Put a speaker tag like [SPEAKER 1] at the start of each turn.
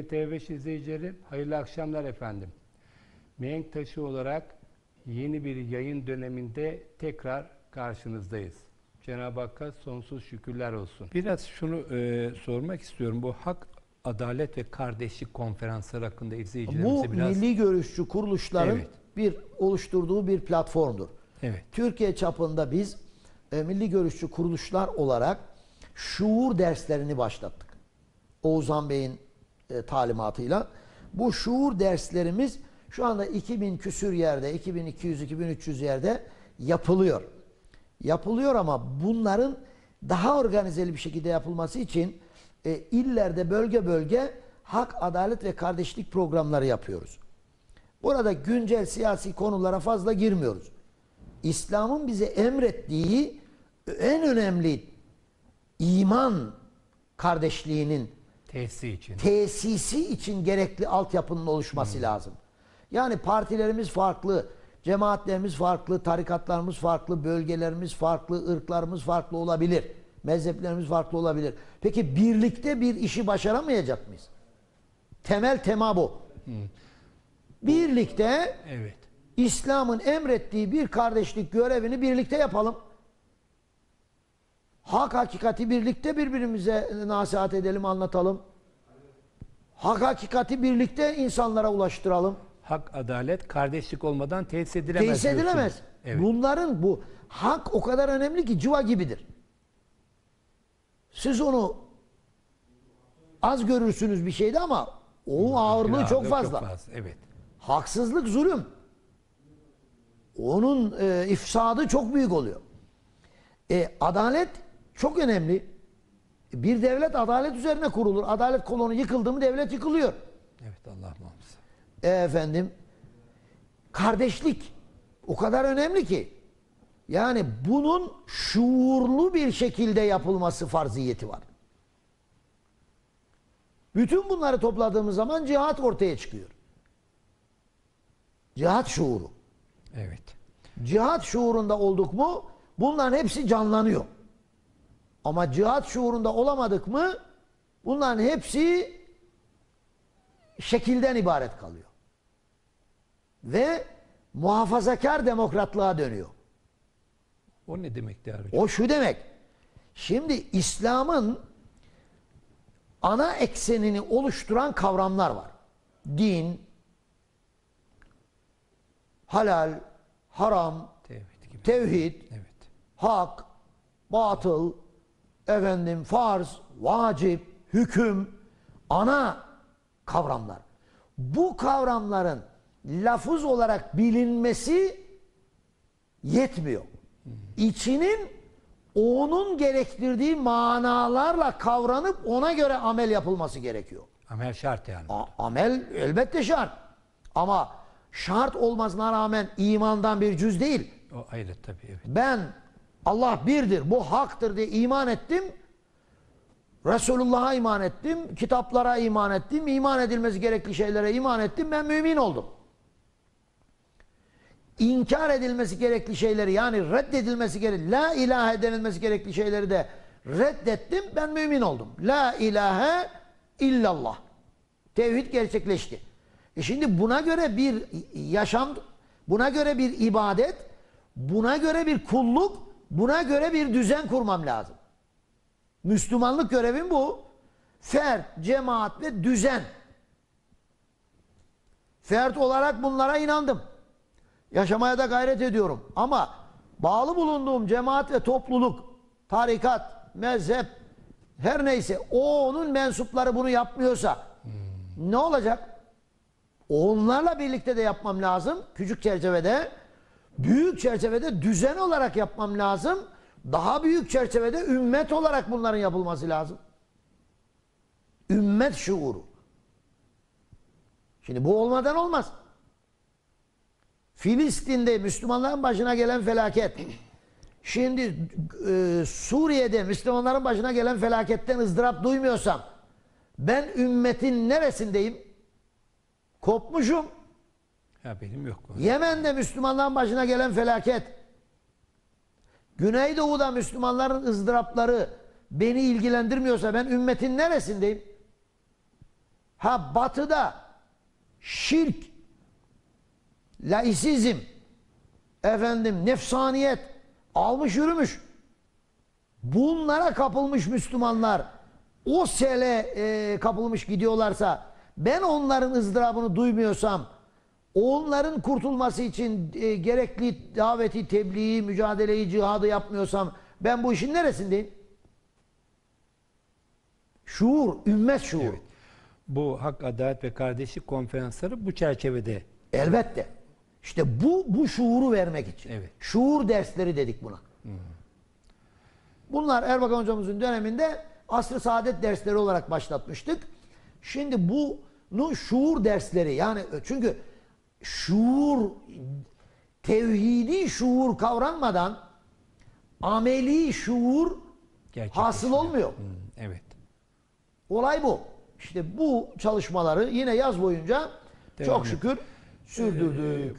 [SPEAKER 1] TV5 izleyicileri hayırlı akşamlar efendim. Mihenk taşı olarak yeni bir yayın döneminde tekrar karşınızdayız. Cenab-ı Hakk'a sonsuz şükürler olsun. Biraz şunu e, sormak istiyorum. Bu hak, adalet ve kardeşlik konferansları hakkında izleyicilerimize
[SPEAKER 2] Bu
[SPEAKER 1] biraz...
[SPEAKER 2] milli görüşçü kuruluşların
[SPEAKER 1] Evet.
[SPEAKER 2] bir oluşturduğu bir platformdur.
[SPEAKER 1] Evet.
[SPEAKER 2] Türkiye çapında biz e, milli görüşçü kuruluşlar olarak şuur derslerini başlattık. Oğuzhan Bey'in e, talimatıyla. Bu şuur derslerimiz şu anda 2000 küsür yerde, 2200-2300 yerde yapılıyor. Yapılıyor ama bunların daha organizeli bir şekilde yapılması için e, illerde bölge bölge hak, adalet ve kardeşlik programları yapıyoruz. Burada güncel siyasi konulara fazla girmiyoruz. İslam'ın bize emrettiği en önemli iman kardeşliğinin
[SPEAKER 1] Tesisi için.
[SPEAKER 2] tesisi için gerekli altyapının oluşması lazım. Yani partilerimiz farklı, cemaatlerimiz farklı, tarikatlarımız farklı, bölgelerimiz farklı, ırklarımız farklı olabilir. Mezheplerimiz farklı olabilir. Peki birlikte bir işi başaramayacak mıyız? Temel tema bu. Birlikte
[SPEAKER 1] Evet.
[SPEAKER 2] İslam'ın emrettiği bir kardeşlik görevini birlikte yapalım. Hak hakikati birlikte birbirimize nasihat edelim, anlatalım. Hak hakikati birlikte insanlara ulaştıralım.
[SPEAKER 1] Hak, adalet, kardeşlik olmadan tesis edilemez.
[SPEAKER 2] Tesis
[SPEAKER 1] diyorsunuz.
[SPEAKER 2] edilemez.
[SPEAKER 1] Evet.
[SPEAKER 2] Bunların bu hak o kadar önemli ki cıva gibidir. Siz onu az görürsünüz bir şeyde ama onun ağırlığı
[SPEAKER 1] Günahı
[SPEAKER 2] çok fazla.
[SPEAKER 1] Çok fazla. Evet.
[SPEAKER 2] Haksızlık zulüm. Onun e, ifsadı çok büyük oluyor. E, adalet çok önemli. Bir devlet adalet üzerine kurulur. Adalet kolonu yıkıldı mı devlet yıkılıyor.
[SPEAKER 1] Evet Allah muhafaza.
[SPEAKER 2] E, efendim kardeşlik o kadar önemli ki yani bunun şuurlu bir şekilde yapılması farziyeti var. Bütün bunları topladığımız zaman cihat ortaya çıkıyor. Cihat şuuru.
[SPEAKER 1] Evet.
[SPEAKER 2] Cihat şuurunda olduk mu bunların hepsi canlanıyor. Ama cihat şuurunda olamadık mı bunların hepsi şekilden ibaret kalıyor. Ve muhafazakar demokratlığa dönüyor.
[SPEAKER 1] O ne demek değerli hocam?
[SPEAKER 2] O şu demek. Şimdi İslam'ın ana eksenini oluşturan kavramlar var. Din, halal, haram,
[SPEAKER 1] Tevhid gibi.
[SPEAKER 2] tevhid,
[SPEAKER 1] Evet.
[SPEAKER 2] hak, batıl, efendim farz, vacip, hüküm, ana kavramlar. Bu kavramların lafız olarak bilinmesi yetmiyor. İçinin onun gerektirdiği manalarla kavranıp ona göre amel yapılması gerekiyor.
[SPEAKER 1] Amel şart yani.
[SPEAKER 2] A- amel elbette şart. Ama şart olmasına rağmen imandan bir cüz değil.
[SPEAKER 1] O ayrı tabii evet.
[SPEAKER 2] Ben Allah birdir, bu haktır diye iman ettim. Resulullah'a iman ettim, kitaplara iman ettim, iman edilmesi gerekli şeylere iman ettim, ben mümin oldum. İnkar edilmesi gerekli şeyleri yani reddedilmesi gerekli, la ilahe denilmesi gerekli şeyleri de reddettim, ben mümin oldum. La ilahe illallah. Tevhid gerçekleşti. E şimdi buna göre bir yaşam, buna göre bir ibadet, buna göre bir kulluk, buna göre bir düzen kurmam lazım. Müslümanlık görevim bu. Fert, cemaat ve düzen. Fert olarak bunlara inandım. Yaşamaya da gayret ediyorum. Ama bağlı bulunduğum cemaat ve topluluk, tarikat, mezhep, her neyse o onun mensupları bunu yapmıyorsa ne olacak? Onlarla birlikte de yapmam lazım. Küçük çerçevede. Büyük çerçevede düzen olarak yapmam lazım. Daha büyük çerçevede ümmet olarak bunların yapılması lazım. Ümmet şuuru. Şimdi bu olmadan olmaz. Filistin'de Müslümanların başına gelen felaket. Şimdi e, Suriye'de Müslümanların başına gelen felaketten ızdırap duymuyorsam ben ümmetin neresindeyim? Kopmuşum.
[SPEAKER 1] Ya benim yok.
[SPEAKER 2] Yemen'de Müslümanların başına gelen felaket. Güneydoğu'da Müslümanların ızdırapları beni ilgilendirmiyorsa ben ümmetin neresindeyim? Ha batıda şirk, laisizm, efendim nefsaniyet almış yürümüş. Bunlara kapılmış Müslümanlar o sele e, kapılmış gidiyorlarsa ben onların ızdırabını duymuyorsam onların kurtulması için e, gerekli daveti, tebliği, mücadeleyi, cihadı yapmıyorsam ben bu işin neresindeyim? Şuur, ümmet şuuru.
[SPEAKER 1] Evet. Bu Hak, Adalet ve Kardeşlik konferansları bu çerçevede.
[SPEAKER 2] Elbette. İşte bu bu şuuru vermek için.
[SPEAKER 1] Evet.
[SPEAKER 2] Şuur dersleri dedik buna. Bunlar Erbakan hocamızın döneminde asr-ı saadet dersleri olarak başlatmıştık. Şimdi bunu şuur dersleri yani çünkü şuur tevhidi şuur kavranmadan ameli şuur hasıl olmuyor.
[SPEAKER 1] Hmm, evet.
[SPEAKER 2] Olay bu. İşte bu çalışmaları yine yaz boyunca
[SPEAKER 1] Devam
[SPEAKER 2] çok
[SPEAKER 1] et.
[SPEAKER 2] şükür sürdürdük.